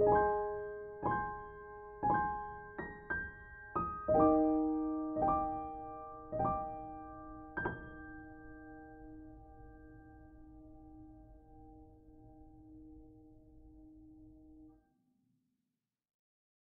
you